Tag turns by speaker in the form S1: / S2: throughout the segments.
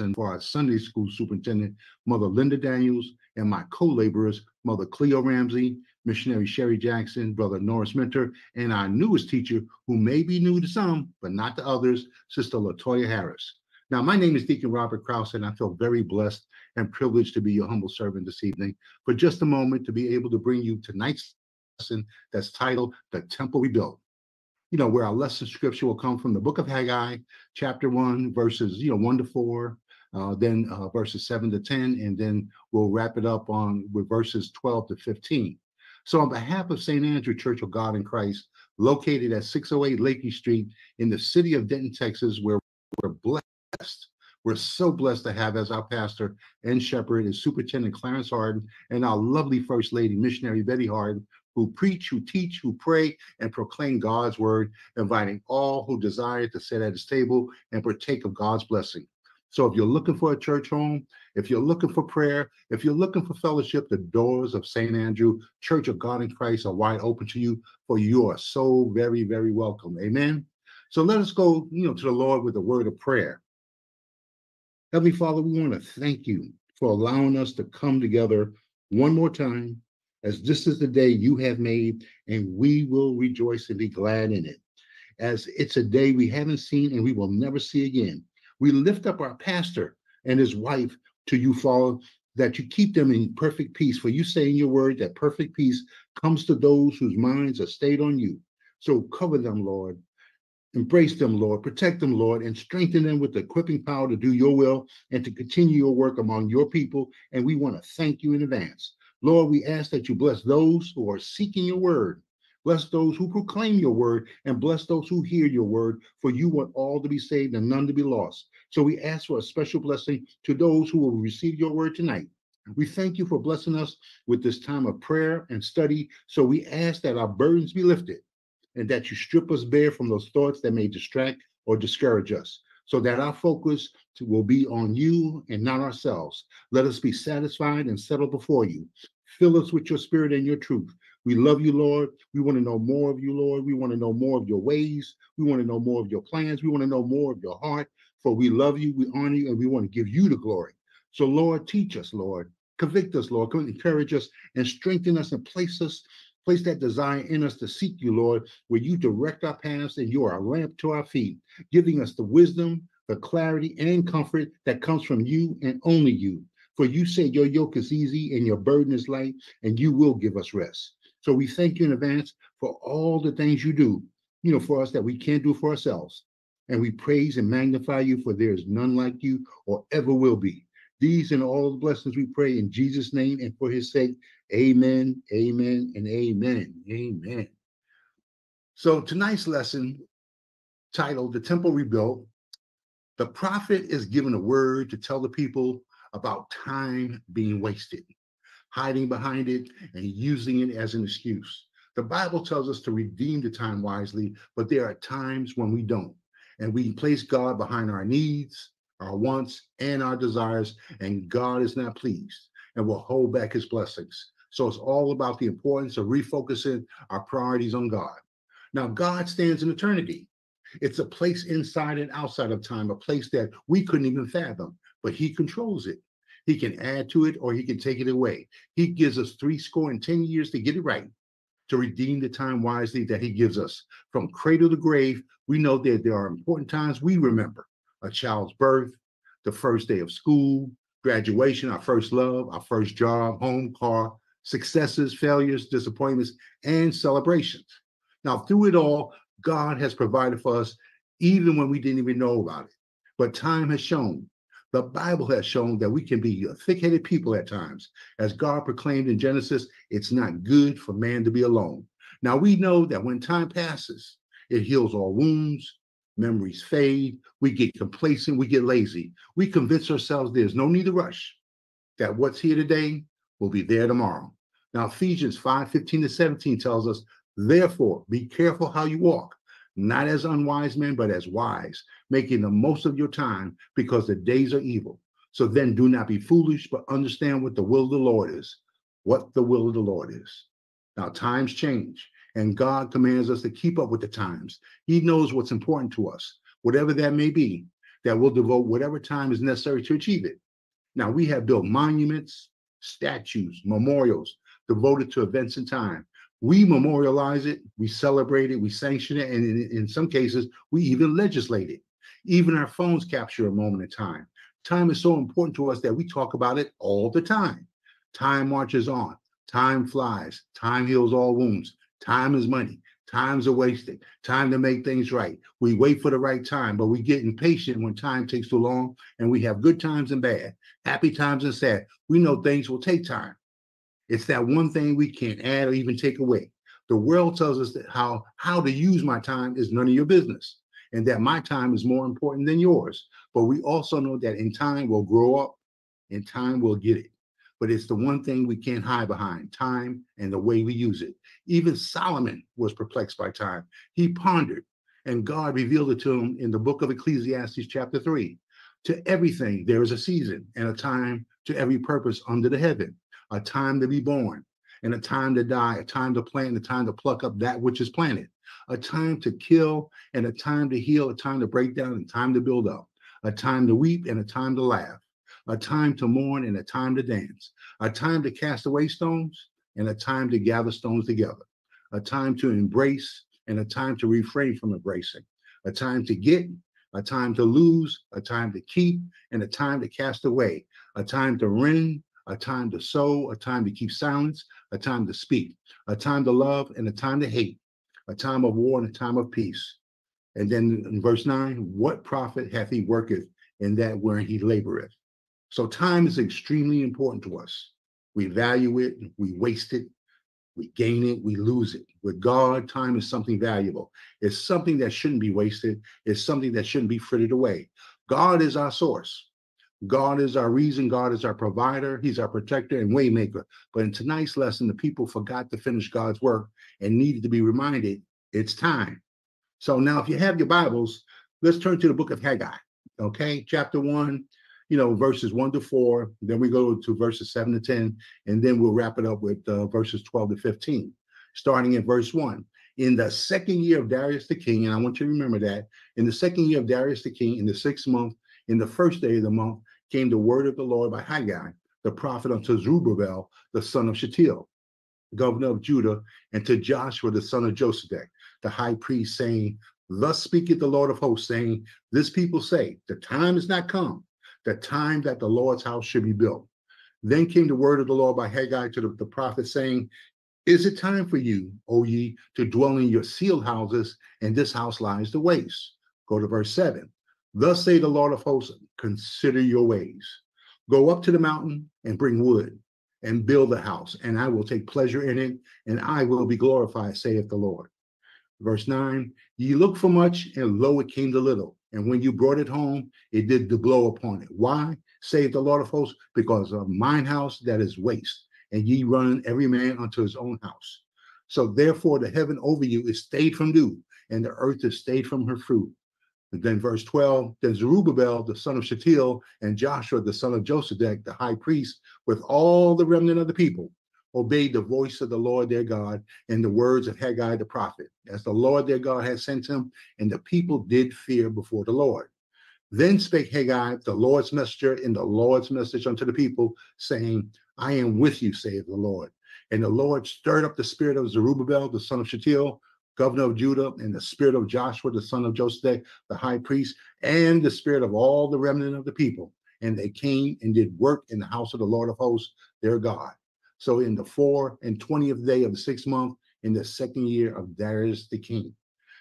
S1: and for our Sunday school superintendent, Mother Linda Daniels, and my co-laborers, Mother Cleo Ramsey, Missionary Sherry Jackson, Brother Norris Mentor, and our newest teacher, who may be new to some, but not to others, Sister Latoya Harris. Now, my name is Deacon Robert Krause, and I feel very blessed and privileged to be your humble servant this evening for just a moment to be able to bring you tonight's lesson that's titled The Temple We Rebuilt you know, where our lesson scripture will come from the book of Haggai, chapter one, verses, you know, one to four, uh, then uh, verses seven to 10, and then we'll wrap it up on with verses 12 to 15. So, on behalf of St. Andrew Church of God in Christ, located at 608 Lakey Street in the city of Denton, Texas, where we're blessed. We're so blessed to have as our pastor and shepherd is Superintendent Clarence Harden and our lovely First Lady, Missionary Betty Harden, who preach, who teach, who pray, and proclaim God's word, inviting all who desire to sit at his table and partake of God's blessing. So if you're looking for a church home, if you're looking for prayer, if you're looking for fellowship, the doors of St. Andrew Church of God in Christ are wide open to you, for you are so very, very welcome. Amen. So let us go, you know, to the Lord with a word of prayer. Heavenly Father, we want to thank you for allowing us to come together one more time as this is the day you have made, and we will rejoice and be glad in it. As it's a day we haven't seen and we will never see again. We lift up our pastor and his wife to you, Father, that you keep them in perfect peace. For you say in your word that perfect peace comes to those whose minds are stayed on you. So cover them, Lord. Embrace them, Lord. Protect them, Lord, and strengthen them with the equipping power to do your will and to continue your work among your people. And we want to thank you in advance. Lord, we ask that you bless those who are seeking your word. Bless those who proclaim your word and bless those who hear your word, for you want all to be saved and none to be lost. So we ask for a special blessing to those who will receive your word tonight. We thank you for blessing us with this time of prayer and study. So we ask that our burdens be lifted and that you strip us bare from those thoughts that may distract or discourage us so that our focus will be on you and not ourselves. Let us be satisfied and settled before you. Fill us with your spirit and your truth. We love you, Lord. We want to know more of you, Lord. We want to know more of your ways. We want to know more of your plans. We want to know more of your heart. For we love you, we honor you, and we want to give you the glory. So, Lord, teach us, Lord. Convict us, Lord. Encourage us and strengthen us and place us Place that desire in us to seek you, Lord, where you direct our paths and you are a lamp to our feet, giving us the wisdom, the clarity, and comfort that comes from you and only you. For you say your yoke is easy and your burden is light, and you will give us rest. So we thank you in advance for all the things you do, you know, for us that we can't do for ourselves. And we praise and magnify you, for there is none like you or ever will be. These and all the blessings we pray in Jesus' name and for his sake. Amen, amen, and amen. Amen. So tonight's lesson titled The Temple Rebuilt, the prophet is given a word to tell the people about time being wasted, hiding behind it and using it as an excuse. The Bible tells us to redeem the time wisely, but there are times when we don't. And we place God behind our needs, our wants, and our desires, and God is not pleased and will hold back his blessings. So it's all about the importance of refocusing our priorities on God. Now, God stands in eternity. It's a place inside and outside of time, a place that we couldn't even fathom, but He controls it. He can add to it or He can take it away. He gives us three score and 10 years to get it right, to redeem the time wisely that He gives us. From cradle to grave, we know that there are important times we remember a child's birth, the first day of school, graduation, our first love, our first job, home, car, successes, failures, disappointments, and celebrations. Now, through it all, God has provided for us even when we didn't even know about it. But time has shown, the Bible has shown that we can be thick headed people at times. As God proclaimed in Genesis, it's not good for man to be alone. Now, we know that when time passes, it heals all wounds, memories fade, we get complacent, we get lazy. We convince ourselves there's no need to rush, that what's here today will be there tomorrow. Now, Ephesians 5 15 to 17 tells us, Therefore, be careful how you walk, not as unwise men, but as wise, making the most of your time because the days are evil. So then do not be foolish, but understand what the will of the Lord is. What the will of the Lord is. Now, times change, and God commands us to keep up with the times. He knows what's important to us, whatever that may be. that we'll devote whatever time is necessary to achieve it. Now, we have built monuments, statues, memorials devoted to events in time. We memorialize it, we celebrate it, we sanction it, and in, in some cases, we even legislate it. Even our phones capture a moment in time. Time is so important to us that we talk about it all the time. Time marches on, time flies, time heals all wounds, time is money. Times are wasted. Time to make things right. We wait for the right time, but we get impatient when time takes too long, and we have good times and bad, happy times and sad. We know things will take time. It's that one thing we can't add or even take away. The world tells us that how how to use my time is none of your business, and that my time is more important than yours. But we also know that in time we'll grow up, in time we'll get it. But it's the one thing we can't hide behind time and the way we use it. Even Solomon was perplexed by time. He pondered, and God revealed it to him in the book of Ecclesiastes, chapter 3. To everything, there is a season and a time to every purpose under the heaven a time to be born, and a time to die, a time to plant, and a time to pluck up that which is planted, a time to kill, and a time to heal, a time to break down, and time to build up, a time to weep, and a time to laugh, a time to mourn, and a time to dance, a time to cast away stones, and a time to gather stones together, a time to embrace, and a time to refrain from embracing, a time to get, a time to lose, a time to keep, and a time to cast away, a time to rend, a time to sow, a time to keep silence, a time to speak, a time to love, and a time to hate, a time of war and a time of peace. And then in verse 9, what profit hath he worketh in that wherein he laboreth? So time is extremely important to us. We value it, we waste it, we gain it, we lose it. With God, time is something valuable. It's something that shouldn't be wasted, it's something that shouldn't be frittered away. God is our source. God is our reason. God is our provider. He's our protector and waymaker. But in tonight's lesson, the people forgot to finish God's work and needed to be reminded it's time. So now, if you have your Bibles, let's turn to the book of Haggai. Okay, chapter one, you know, verses one to four. Then we go to verses seven to 10, and then we'll wrap it up with uh, verses 12 to 15. Starting at verse one. In the second year of Darius the king, and I want you to remember that, in the second year of Darius the king, in the sixth month, in the first day of the month, came the word of the Lord by Haggai, the prophet unto Zerubbabel, the son of Shealtiel, governor of Judah, and to Joshua, the son of Josedek, the high priest, saying, Thus speaketh the Lord of hosts, saying, This people say, The time is not come, the time that the Lord's house should be built. Then came the word of the Lord by Haggai to the, the prophet, saying, Is it time for you, O ye, to dwell in your sealed houses, and this house lies to waste? Go to verse 7. Thus say the Lord of hosts, consider your ways. Go up to the mountain and bring wood and build a house, and I will take pleasure in it, and I will be glorified, saith the Lord. Verse 9 Ye look for much, and lo, it came to little. And when you brought it home, it did the blow upon it. Why? Saith the Lord of hosts, because of mine house that is waste, and ye run every man unto his own house. So therefore, the heaven over you is stayed from dew, and the earth is stayed from her fruit. And then verse 12, then Zerubbabel, the son of Shealtiel, and Joshua, the son of Josedek, the high priest, with all the remnant of the people, obeyed the voice of the Lord their God and the words of Haggai the prophet, as the Lord their God had sent him, and the people did fear before the Lord. Then spake Haggai, the Lord's messenger, in the Lord's message unto the people, saying, I am with you, saith the Lord. And the Lord stirred up the spirit of Zerubbabel, the son of Shealtiel, governor of Judah, and the spirit of Joshua, the son of Joseph, the high priest, and the spirit of all the remnant of the people. And they came and did work in the house of the Lord of hosts, their God. So in the four and twentieth day of the sixth month, in the second year of Darius the king.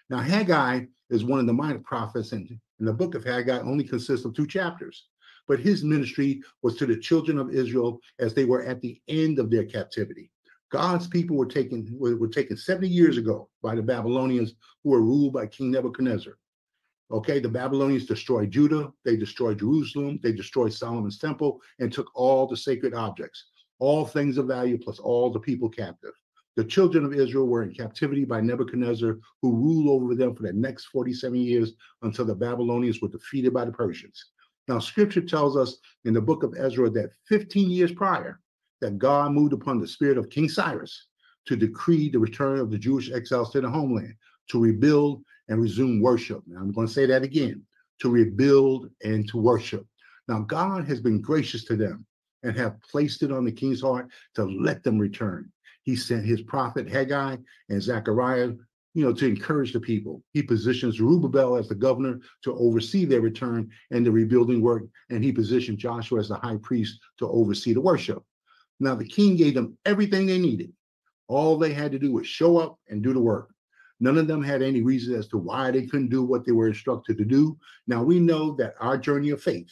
S1: Now Haggai is one of the minor prophets, and, and the book of Haggai only consists of two chapters. But his ministry was to the children of Israel as they were at the end of their captivity. God's people were taken were, were taken 70 years ago by the Babylonians who were ruled by King Nebuchadnezzar. Okay, the Babylonians destroyed Judah, they destroyed Jerusalem, they destroyed Solomon's temple, and took all the sacred objects, all things of value, plus all the people captive. The children of Israel were in captivity by Nebuchadnezzar, who ruled over them for the next 47 years until the Babylonians were defeated by the Persians. Now, scripture tells us in the book of Ezra that 15 years prior, that God moved upon the spirit of King Cyrus to decree the return of the Jewish exiles to the homeland, to rebuild and resume worship. Now, I'm going to say that again. to rebuild and to worship. Now, God has been gracious to them and have placed it on the king's heart to let them return. He sent his prophet Haggai and Zechariah, you know, to encourage the people. He positions Zerubbabel as the governor to oversee their return and the rebuilding work, and he positioned Joshua as the high priest to oversee the worship. Now, the king gave them everything they needed. All they had to do was show up and do the work. None of them had any reason as to why they couldn't do what they were instructed to do. Now, we know that our journey of faith,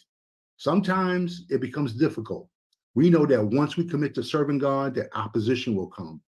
S1: sometimes it becomes difficult. We know that once we commit to serving God, that opposition will come,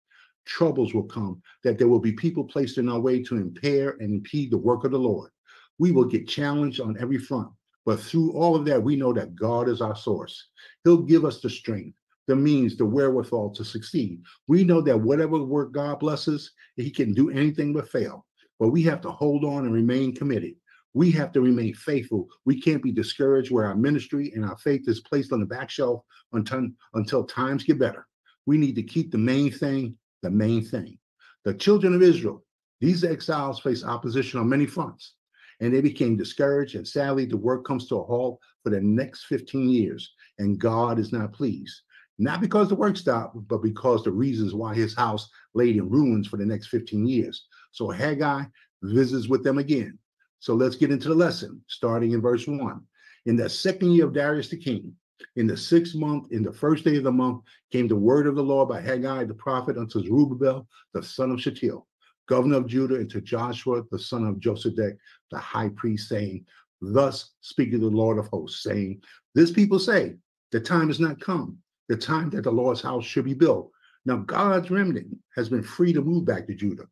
S1: troubles will come, that there will be people placed in our way to impair and impede the work of the Lord. We will get challenged on every front. But through all of that, we know that God is our source. He'll give us the strength, the means, the wherewithal to succeed. We know that whatever work God blesses, He can do anything but fail. But we have to hold on and remain committed. We have to remain faithful. We can't be discouraged where our ministry and our faith is placed on the back shelf until, until times get better. We need to keep the main thing the main thing. The children of Israel, these exiles faced opposition on many fronts, and they became discouraged. And sadly, the work comes to a halt for the next 15 years, and God is not pleased. Not because the work stopped, but because the reasons why his house laid in ruins for the next 15 years. So Haggai visits with them again. So let's get into the lesson, starting in verse 1. In the second year of Darius the king, in the sixth month, in the first day of the month, came the word of the Lord by Haggai the prophet unto Zerubbabel, the son of Shealtiel, governor of Judah, and to Joshua, the son of Josedech, the high priest, saying, Thus speaketh the Lord of hosts, saying, This people say, the time is not come, the time that the Lord's house should be built. Now God's remnant has been free to move back to Judah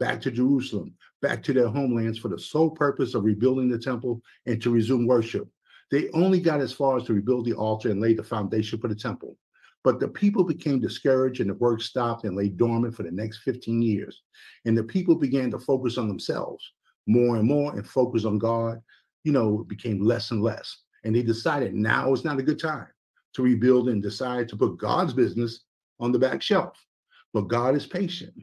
S1: back to Jerusalem, back to their homelands for the sole purpose of rebuilding the temple and to resume worship. They only got as far as to rebuild the altar and lay the foundation for the temple. But the people became discouraged and the work stopped and lay dormant for the next 15 years. And the people began to focus on themselves more and more and focus on God, you know, became less and less. And they decided now is not a good time to rebuild and decide to put God's business on the back shelf. But God is patient.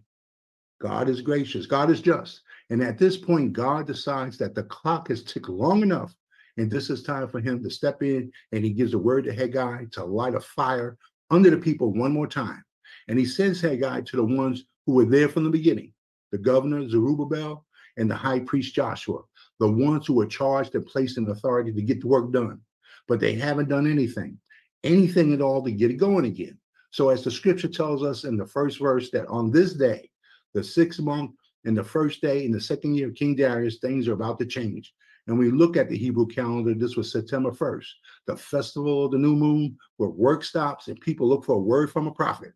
S1: God is gracious. God is just. And at this point, God decides that the clock has ticked long enough. And this is time for him to step in and he gives a word to Haggai to light a fire under the people one more time. And he sends Haggai to the ones who were there from the beginning the governor Zerubbabel and the high priest Joshua, the ones who were charged and placed in authority to get the work done. But they haven't done anything, anything at all to get it going again. So, as the scripture tells us in the first verse, that on this day, the sixth month and the first day in the second year of King Darius, things are about to change. And we look at the Hebrew calendar, this was September 1st, the festival of the new moon, where work stops and people look for a word from a prophet.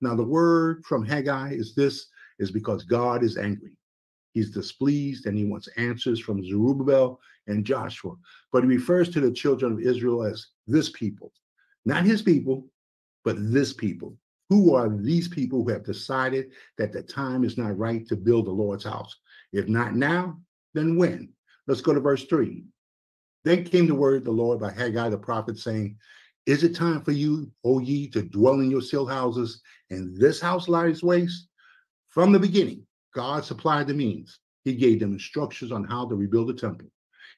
S1: Now, the word from Haggai is this is because God is angry. He's displeased and he wants answers from Zerubbabel and Joshua. But he refers to the children of Israel as this people, not his people, but this people. Who are these people who have decided that the time is not right to build the Lord's house? If not now, then when? Let's go to verse 3. Then came the word of the Lord by Haggai the prophet, saying, Is it time for you, O ye, to dwell in your still houses, and this house lies waste? From the beginning, God supplied the means. He gave them instructions on how to rebuild the temple.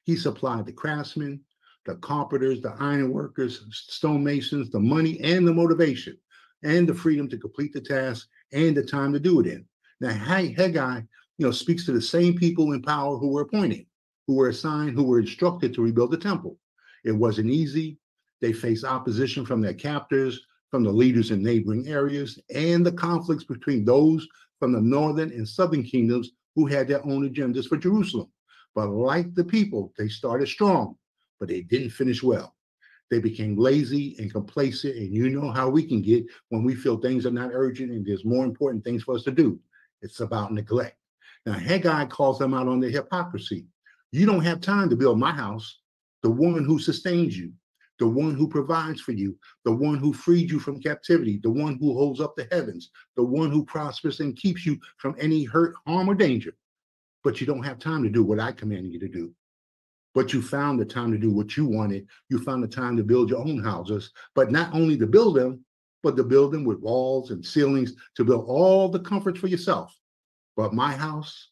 S1: He supplied the craftsmen, the carpenters, the iron workers, stonemasons, the money, and the motivation and the freedom to complete the task and the time to do it in. Now, Haggai, you know, speaks to the same people in power who were appointed, who were assigned, who were instructed to rebuild the temple. It wasn't easy. They faced opposition from their captors, from the leaders in neighboring areas, and the conflicts between those from the northern and southern kingdoms who had their own agendas for Jerusalem. But like the people, they started strong, but they didn't finish well. They became lazy and complacent. And you know how we can get when we feel things are not urgent and there's more important things for us to do. It's about neglect. Now, Haggai calls them out on their hypocrisy. You don't have time to build my house, the one who sustains you, the one who provides for you, the one who freed you from captivity, the one who holds up the heavens, the one who prospers and keeps you from any hurt, harm, or danger. But you don't have time to do what I command you to do but you found the time to do what you wanted. You found the time to build your own houses, but not only to build them, but to build them with walls and ceilings to build all the comforts for yourself. But my house,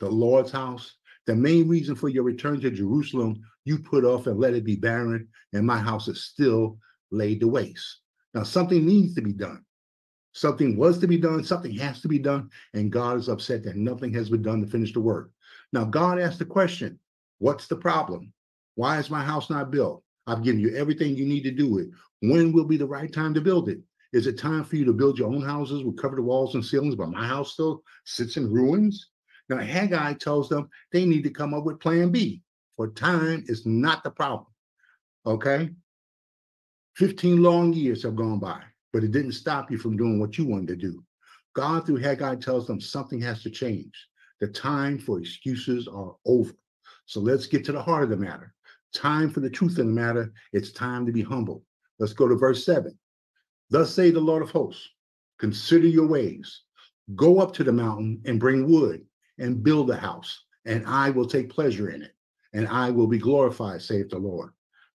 S1: the Lord's house, The main reason for your return to Jerusalem, you put off and let it be barren, and my house is still laid to waste. Now, something needs to be done. Something was to be done, something has to be done, and God is upset that nothing has been done to finish the work. Now, God asked the question What's the problem? Why is my house not built? I've given you everything you need to do it. When will be the right time to build it? Is it time for you to build your own houses with covered walls and ceilings, but my house still sits in ruins? Now, Haggai tells them they need to come up with plan B, for time is not the problem. Okay? 15 long years have gone by, but it didn't stop you from doing what you wanted to do. God, through Haggai, tells them something has to change. The time for excuses are over. So let's get to the heart of the matter. Time for the truth of the matter. It's time to be humble. Let's go to verse 7. Thus say the Lord of hosts, consider your ways. Go up to the mountain and bring wood and build a house, and I will take pleasure in it, and I will be glorified, saith the Lord.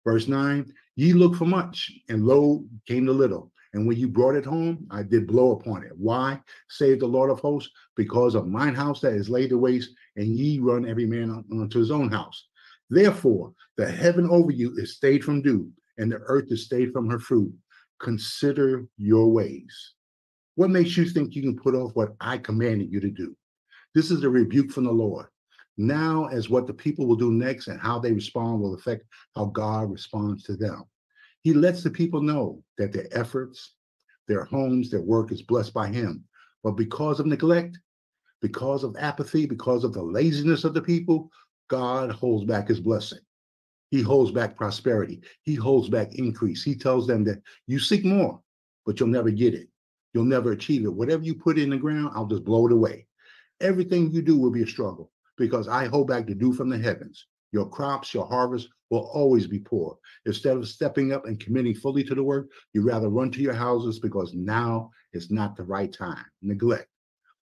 S1: Verse 9 Ye look for much, and lo came the little. And when you brought it home, I did blow upon it. Why, save the Lord of hosts? Because of mine house that is laid to waste, and ye run every man unto his own house. Therefore, the heaven over you is stayed from dew, and the earth is stayed from her fruit. Consider your ways. What makes you think you can put off what I commanded you to do? This is a rebuke from the Lord. Now, as what the people will do next and how they respond will affect how God responds to them. He lets the people know that their efforts, their homes, their work is blessed by Him. But because of neglect, because of apathy, because of the laziness of the people, God holds back His blessing. He holds back prosperity. He holds back increase. He tells them that you seek more, but you'll never get it. You'll never achieve it. Whatever you put in the ground, I'll just blow it away everything you do will be a struggle because I hold back the dew from the heavens. Your crops, your harvest will always be poor. Instead of stepping up and committing fully to the work, you rather run to your houses because now is not the right time. Neglect.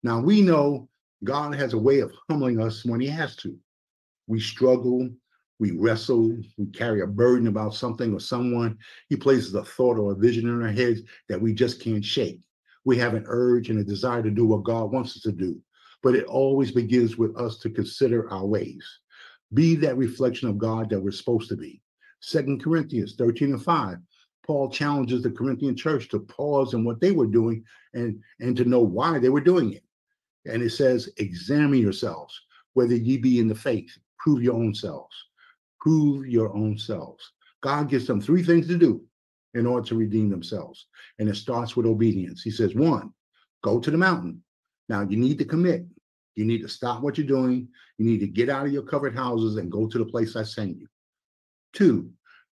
S1: Now we know God has a way of humbling us when He has to. We struggle, we wrestle, we carry a burden about something or someone. He places a thought or a vision in our heads that we just can't shake. We have an urge and a desire to do what God wants us to do but it always begins with us to consider our ways. Be that reflection of God that we're supposed to be. Second Corinthians 13 and 5. Paul challenges the Corinthian church to pause in what they were doing and, and to know why they were doing it. And it says, examine yourselves, whether ye be in the faith, prove your own selves. Prove your own selves. God gives them three things to do in order to redeem themselves. And it starts with obedience. He says, one, go to the mountain. Now you need to commit. You need to stop what you're doing. You need to get out of your covered houses and go to the place I send you. Two,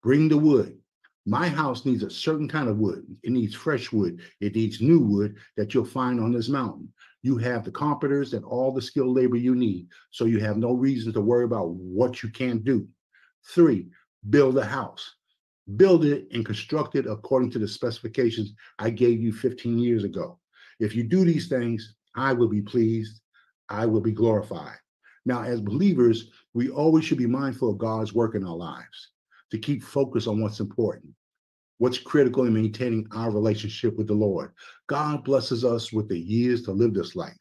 S1: bring the wood. My house needs a certain kind of wood. It needs fresh wood. It needs new wood that you'll find on this mountain. You have the carpenters and all the skilled labor you need, so you have no reason to worry about what you can't do. Three, build a house. Build it and construct it according to the specifications I gave you 15 years ago. If you do these things, I will be pleased I will be glorified. Now, as believers, we always should be mindful of God's work in our lives to keep focus on what's important, what's critical in maintaining our relationship with the Lord. God blesses us with the years to live this life.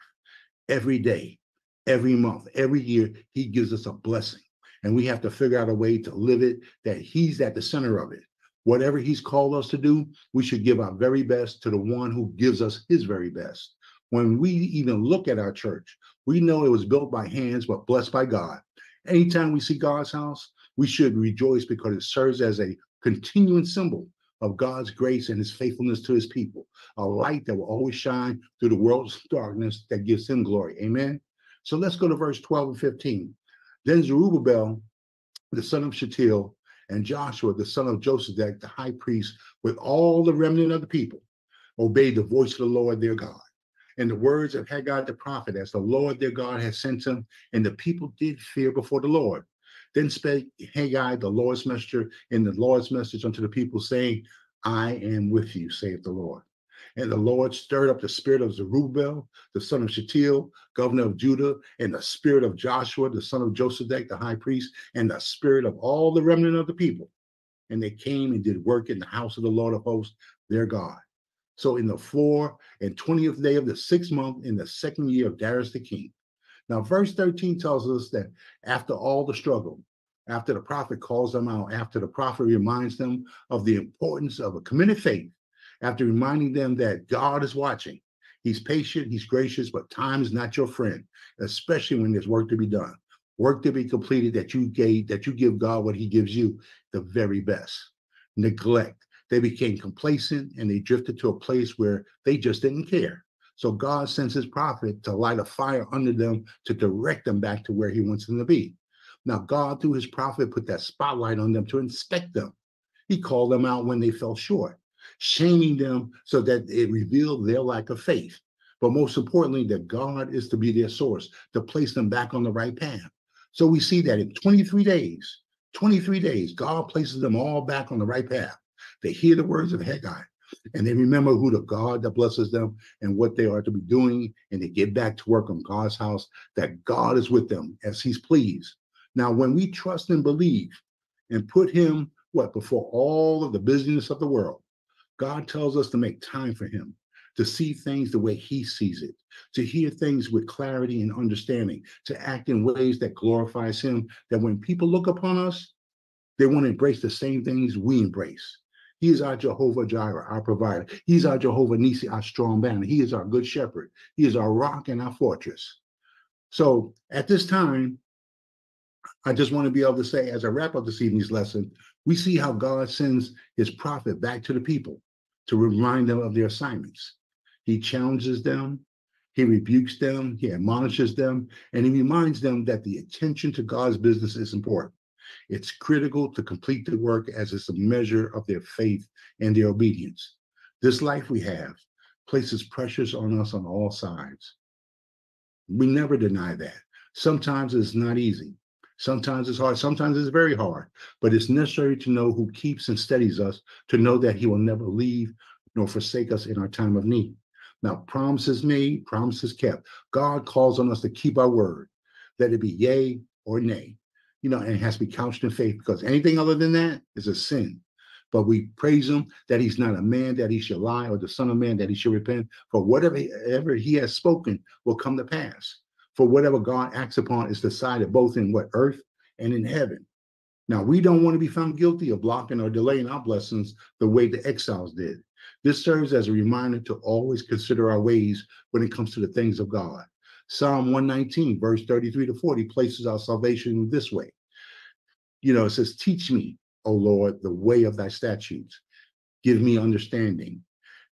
S1: Every day, every month, every year, He gives us a blessing. And we have to figure out a way to live it that He's at the center of it. Whatever He's called us to do, we should give our very best to the one who gives us His very best. When we even look at our church, we know it was built by hands, but blessed by God. Anytime we see God's house, we should rejoice because it serves as a continuing symbol of God's grace and his faithfulness to his people, a light that will always shine through the world's darkness that gives him glory. Amen. So let's go to verse 12 and 15. Then Zerubbabel, the son of Shealtiel, and Joshua, the son of Josedek, the high priest, with all the remnant of the people, obeyed the voice of the Lord their God and the words of Haggai the prophet, as the Lord their God has sent him, and the people did fear before the Lord. Then spake Haggai, the Lord's messenger, in the Lord's message unto the people, saying, I am with you, saith the Lord. And the Lord stirred up the spirit of Zerubbabel, the son of Shealtiel, governor of Judah, and the spirit of Joshua, the son of Josedek, the high priest, and the spirit of all the remnant of the people. And they came and did work in the house of the Lord of hosts, their God. So in the four and twentieth day of the sixth month, in the second year of Darius the king. Now, verse 13 tells us that after all the struggle, after the prophet calls them out, after the prophet reminds them of the importance of a committed faith, after reminding them that God is watching, He's patient, He's gracious, but time is not your friend, especially when there's work to be done, work to be completed that you gave, that you give God what He gives you, the very best. Neglect. They became complacent and they drifted to a place where they just didn't care. So God sends his prophet to light a fire under them to direct them back to where he wants them to be. Now, God, through his prophet, put that spotlight on them to inspect them. He called them out when they fell short, shaming them so that it revealed their lack of faith. But most importantly, that God is to be their source, to place them back on the right path. So we see that in 23 days, 23 days, God places them all back on the right path. They hear the words of Haggai and they remember who the God that blesses them and what they are to be doing, and they get back to work on God's house, that God is with them as He's pleased. Now, when we trust and believe and put Him, what, before all of the busyness of the world, God tells us to make time for Him, to see things the way He sees it, to hear things with clarity and understanding, to act in ways that glorifies Him, that when people look upon us, they want to embrace the same things we embrace. He is our Jehovah Jireh, our provider. He's our Jehovah Nisi, our strong banner. He is our good shepherd. He is our rock and our fortress. So at this time, I just want to be able to say, as I wrap up this evening's lesson, we see how God sends his prophet back to the people to remind them of their assignments. He challenges them, he rebukes them, he admonishes them, and he reminds them that the attention to God's business is important. It's critical to complete the work as it's a measure of their faith and their obedience. This life we have places pressures on us on all sides. We never deny that. Sometimes it's not easy. Sometimes it's hard. Sometimes it's very hard. But it's necessary to know who keeps and steadies us, to know that He will never leave nor forsake us in our time of need. Now, promises made, promises kept. God calls on us to keep our word, let it be yea or nay you know, and it has to be couched in faith because anything other than that is a sin. But we praise him that he's not a man that he should lie or the son of man that he should repent. For whatever ever he has spoken will come to pass. For whatever God acts upon is decided both in what earth and in heaven. Now, we don't want to be found guilty of blocking or delaying our blessings the way the exiles did. This serves as a reminder to always consider our ways when it comes to the things of God. Psalm 119, verse 33 to 40, places our salvation this way. You know, it says, Teach me, O Lord, the way of thy statutes. Give me understanding.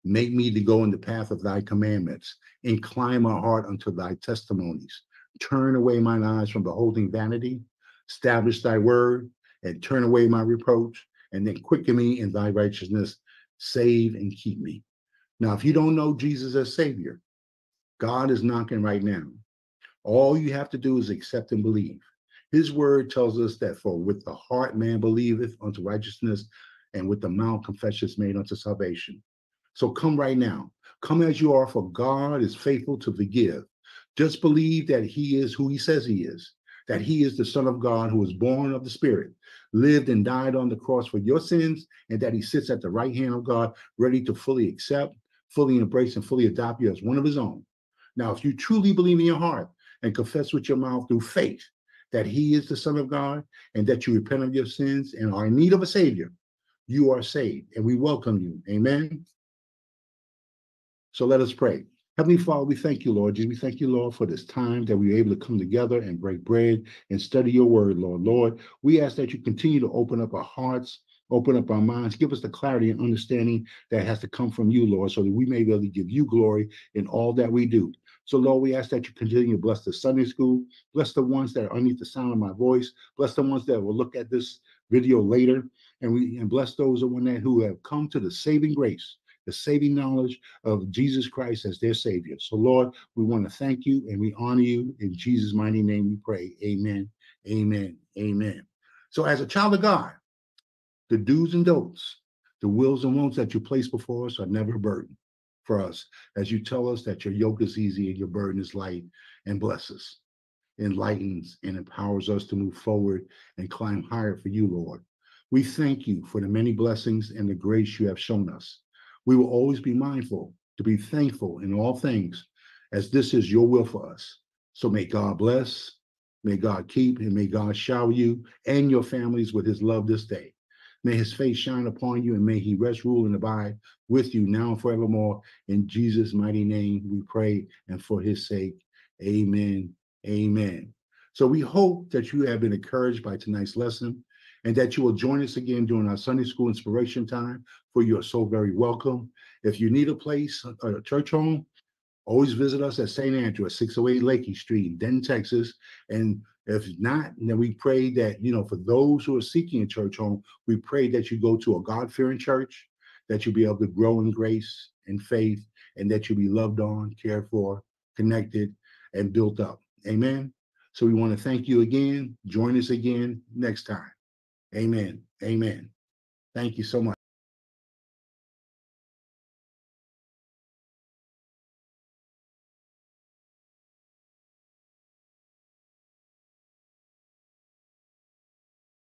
S1: Make me to go in the path of thy commandments. Incline my heart unto thy testimonies. Turn away mine eyes from beholding vanity. Establish thy word and turn away my reproach. And then quicken me in thy righteousness. Save and keep me. Now, if you don't know Jesus as Savior, God is knocking right now. All you have to do is accept and believe. His word tells us that for with the heart man believeth unto righteousness, and with the mouth confession is made unto salvation. So come right now. Come as you are, for God is faithful to forgive. Just believe that he is who he says he is, that he is the Son of God who was born of the Spirit, lived and died on the cross for your sins, and that he sits at the right hand of God, ready to fully accept, fully embrace, and fully adopt you as one of his own. Now, if you truly believe in your heart and confess with your mouth through faith that he is the Son of God and that you repent of your sins and are in need of a Savior, you are saved and we welcome you. Amen. So let us pray. Heavenly Father, we thank you, Lord. We thank you, Lord, for this time that we are able to come together and break bread and study your word, Lord. Lord, we ask that you continue to open up our hearts, open up our minds, give us the clarity and understanding that has to come from you, Lord, so that we may be able to give you glory in all that we do. So, Lord, we ask that you continue to bless the Sunday school, bless the ones that are underneath the sound of my voice, bless the ones that will look at this video later, and we and bless those of one that who have come to the saving grace, the saving knowledge of Jesus Christ as their Savior. So, Lord, we want to thank you and we honor you. In Jesus' mighty name we pray. Amen. Amen. Amen. So, as a child of God, the do's and don'ts, the wills and wants that you place before us are never a burden for us as you tell us that your yoke is easy and your burden is light and bless us, enlightens and empowers us to move forward and climb higher for you, Lord. We thank you for the many blessings and the grace you have shown us. We will always be mindful to be thankful in all things, as this is your will for us. So may God bless, may God keep, and may God shower you and your families with his love this day. May his face shine upon you and may he rest, rule, and abide with you now and forevermore. In Jesus' mighty name, we pray, and for his sake, amen. Amen. So we hope that you have been encouraged by tonight's lesson and that you will join us again during our Sunday school inspiration time, for you are so very welcome. If you need a place, a church home, always visit us at St. Andrew at 608 Lakey Street, Denton, Texas. And if not, then we pray that, you know, for those who are seeking a church home, we pray that you go to a God fearing church, that you'll be able to grow in grace and faith, and that you'll be loved on, cared for, connected, and built up. Amen. So we want to thank you again. Join us again next time. Amen. Amen. Thank you so much.